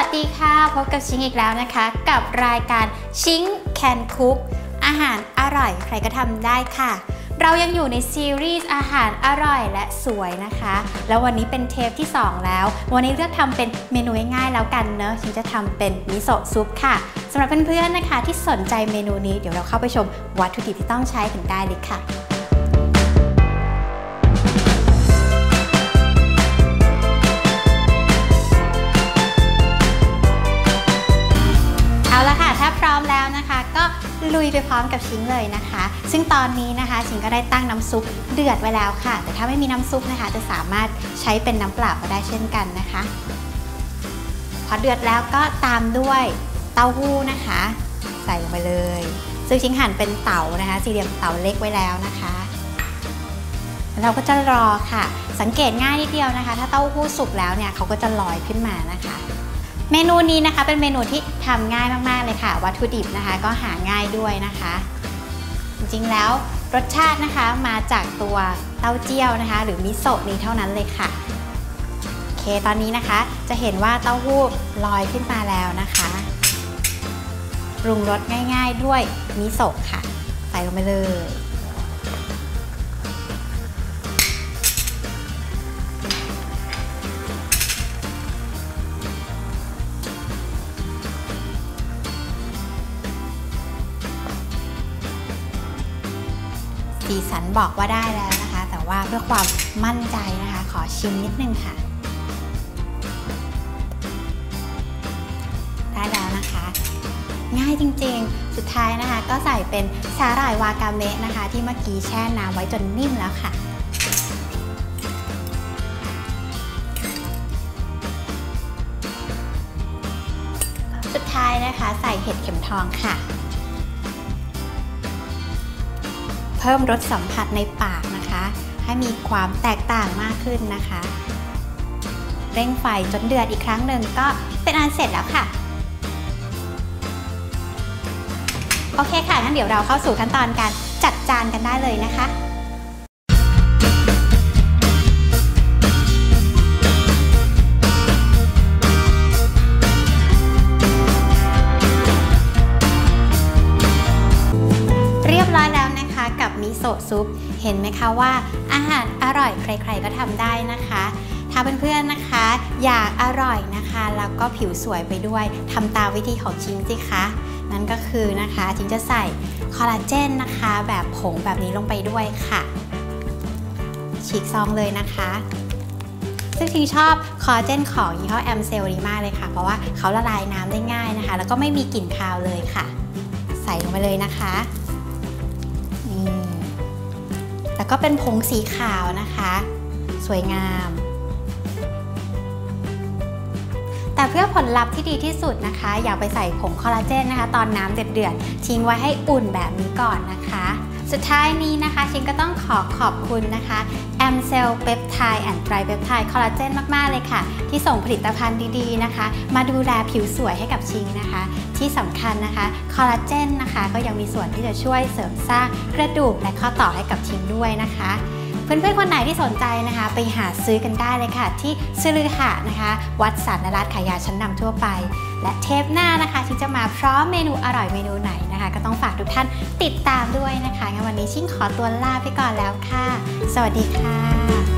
ัสดีค่ะ พบกับชิงอีกแล้วนะคะ กับรายการชิงแคนคุกอาหารอร่อยใครก็ทำได้ค่ะ เรายังอยู่ในซีรีส์อาหารอร่อยและสวยนะคะ แล้ววันนี้เป็นเทปที่ 2 แล้ว วันนี้เลือกทำเป็นเมนูง่ายๆแล้วกันเนอะฉันจะทำเป็นมิโซะซุปค่ะสำหรับเพื่อนๆนะคะ ที่สนใจเมนูนี้เดี๋ยวเราเข้าไปชมวัตถุดิบที่ต้องใช้กันได้เลยค่ะ ลุยไปพร้อมกับชิงเลยนะคะ ซึ่งตอนนี้นะคะชิงก็ได้ตั้งน้ำซุปเดือดไว้แล้วค่ะ แต่ถ้าไม่มีน้ำซุปนะคะ จะสามารถใช้เป็นน้ำเปล่าก็ได้เช่นกันนะคะ พอเดือดแล้วก็ตามด้วยเต้าหู้นะคะ ใส่ลงไปเลย ซึ่งชิงหั่นเป็นเต๋านะคะ สี่เหลี่ยมเต๋าเล็กไว้แล้วนะคะแล้วเราก็จะรอค่ะ สังเกตง่ายนิดเดียวนะคะ ถ้าเต้าหู้สุกแล้วเนี่ยเขาก็จะลอยขึ้นมานะคะ เมนูนี้นะคะเป็นเมนูที่ทำง่ายมากๆเลยค่ะ วัตถุดิบนะคะก็หาง่ายด้วยนะคะ จริงๆแล้วรสชาตินะคะมาจากตัวเต้าเจี้ยวนะคะ หรือมิโซะนี้เท่านั้นเลยค่ะโอเคตอนนี้นะคะจะเห็นว่าเต้าหู้ลอยขึ้นมาแล้วนะคะปรุงรสง่าย ๆ ด้วยมิโซะค่ะ ใส่ลงไปเลย สีสันบอกว่าได้แล้วนะคะ แต่ว่าเพื่อความมั่นใจนะคะ ขอชิมนิดนึงค่ะ ได้แล้วนะคะ ง่ายจริงๆ สุดท้ายนะคะ ก็ใส่เป็นสาหร่ายวากาเมะนะคะ ที่เมื่อกี้แช่น้ำไว้จนนิ่มแล้วค่ะสุดท้ายนะคะ ใส่เห็ดเข็มทองค่ะ เพิ่มรสสัมผัสในปากนะคะ ให้มีความแตกต่างมากขึ้นนะคะ เร่งไฟจนเดือดอีกครั้งหนึ่งก็เป็นอันเสร็จแล้วค่ะ โอเคค่ะงั้นเดี๋ยวเราเข้าสู่ขั้นตอนการจัดจานกันได้เลยนะคะ มิโซะซุป เห็นไหมคะว่า อาหารอร่อยใครๆก็ทำได้นะคะ ถ้าเพื่อนๆนะคะ อยากอร่อยนะคะ แล้วก็ผิวสวยไปด้วยทำตามวิธีของชิงสิคะนั่นก็คือนะคะชิงจะใส่คอลลาเจนนะคะ แบบผงแบบนี้ลงไปด้วยค่ะ ฉีกซองเลยนะคะซึ่งชิงชอบคอลลาเจนของยี่ห้อแอมเซลนี้มากเลยค่ะ เพราะว่าเขาละลายน้ำได้ง่ายนะคะ แล้วก็ไม่มีกลิ่นคาวเลยค่ะ ใส่ลงไปเลยนะคะ แล้วก็เป็นผงสีขาวนะคะ สวยงาม แต่เพื่อผลลัพธ์ที่ดีที่สุดนะคะ อย่าไปใส่ผงคอลลาเจนนะคะ ตอนน้ำเดือดๆทิ้งไว้ให้อุ่นแบบนี้ก่อนนะคะ สุดท้ายนี้นะคะชิงก็ต้องขอขอบคุณนะคะ a m c e l Peptide and Tripeptide Collagen มาก ๆ เลยค่ะ ที่ส่งผลิตภัณฑ์ดีๆนะคะ มาดูแลผิวสวยให้กับชิงนะคะ ที่สำคัญนะคะคอลลาเจนนะคะก็ยังมีส่วนที่จะช่วยเสริมสร้างกระดูกและข้อต่อให้กับชิงด้วยนะคะ เพื่อนๆคนไหนที่สนใจนะคะ ไปหาซื้อกันได้เลยค่ะ ที่ซื้อลือหะนะคะ วัดสารนรัตขายยาชั้นนำทั่วไป และเทปหน้านะคะที่จะมาพร้อมเมนูอร่อยเมนูไหนนะคะ ก็ต้องฝากทุกท่านติดตามด้วยนะคะงั้นวันนี้ชิงขอตัวลาไปก่อนแล้วค่ะ สวัสดีค่ะ